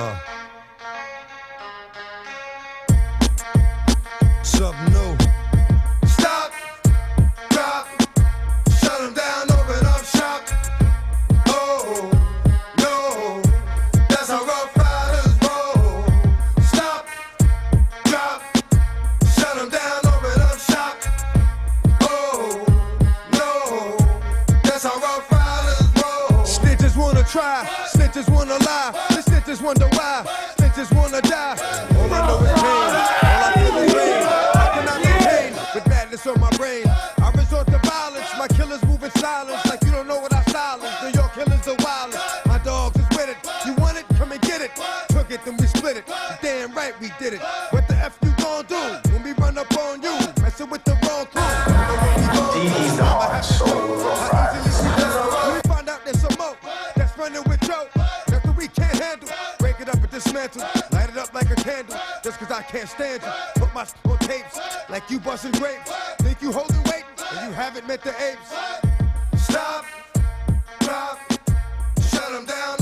Uh. Snitches wanna try, snitches wanna lie. The snitches wonder why, snitches wanna die. All I know is pain, all I feel is can I maintain with madness on my brain? I resort to violence, my killers move in silence like you don't know what I silence. New York killers are wild. My dogs is with it. You want it? Come and get it. Took it, then we split it. Damn right we did it. What the F you gon' do when we run up on you? Messing with the wrong crew. The and soul of Ruff running with Joe, we can't handle. Break it up and dismantle, light it up like a candle. Just cause I can't stand you, put my on tapes like you busting grapes. Think you holding weight, and you haven't met the apes. Stop, drop, shut 'em down,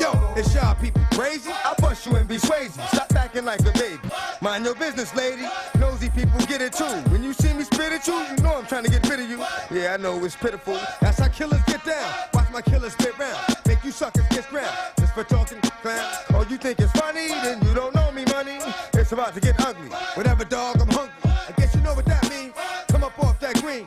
Yo, it's y'all people crazy? I bust you and be crazy. Stop acting like a baby. Mind your business, lady. Nosy people get it too. When you see me spit at you, you know I'm trying to get rid of you. Yeah, I know it's pitiful. That's how killers get down. Watch my killers spit round. Make you suckers get ground. Just for talking clown. Oh, you think it's funny? Then you don't know me, money. It's about to get ugly. Whatever, dog, I'm hungry. I guess you know what that means. Come up off that green.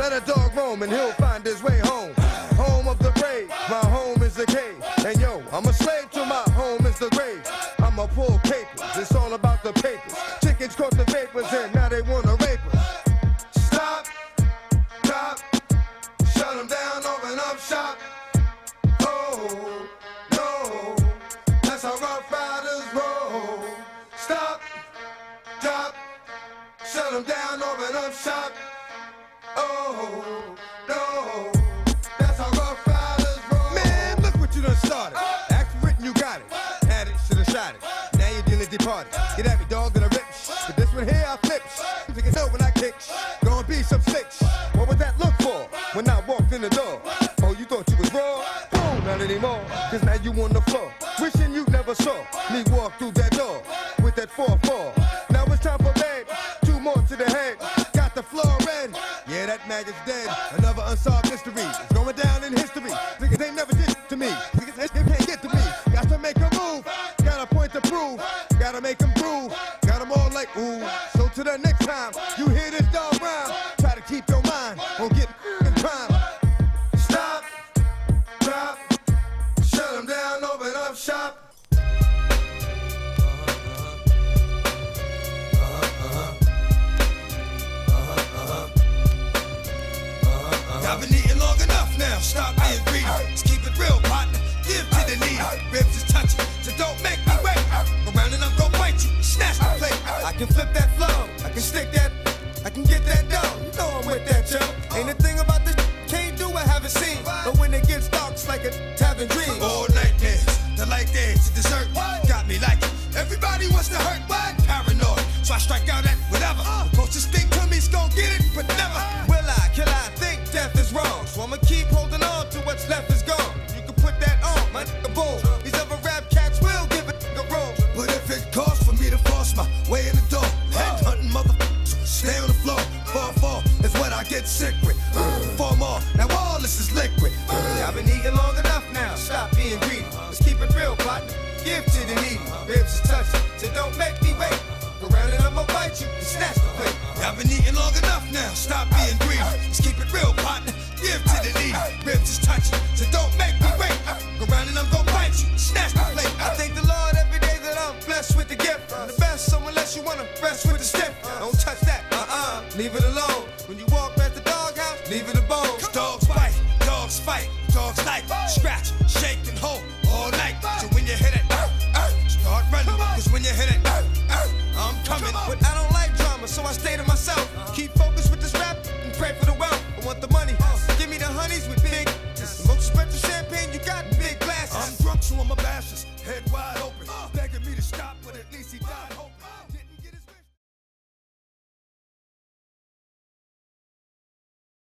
Let a dog roam and he'll find his way home. Home of the brave. My home is the cave. And yo, I'm a slave to my home is the grave. I'm a pull paper, It's all about Get at me, dog, gonna rip. But this one here, I flip. You can know when I kick. Gonna be some flicks. What would that look for when I walked in the door? Oh, you thought you was raw? Oh, not anymore. Cause now you on the floor. Wishing you never saw me walk through that door time you hear this dog rhyme, try to keep your mind on getting in crime. Stop, drop, shut 'em down, open up shop. I've been eating long enough now. Stop being greedy. Let's keep it real, partner. Give to the needy. Ribs is touchy, so don't make me wait. Around and I'm gonna bite you, snatch the plate. I can flip that Everybody wants to hurt, what? Paranoid, so I strike out at whatever. Uh. The closest thing to me's gon' get it, but never. Uh. Will I? Kill I? Think death is wrong. So I'ma keep holding on to what's left is gone. You can put that on, my nigga boom. These other rap cats will give it a room. But if it costs for me to force my way in the door, uh. head hunting motherfuckers, stay on the floor. Fall, fall is what I get sick with. Four more, now all this is liquid. I've been eating long enough now. Stop being greedy. Let's keep it real, partner. Give to the needy. Ribs doghouse, the bones. Dogs bite, dogs fight, dogs like scratch, shake and hold all night. So when you hit it, start running. Cause when you hit it,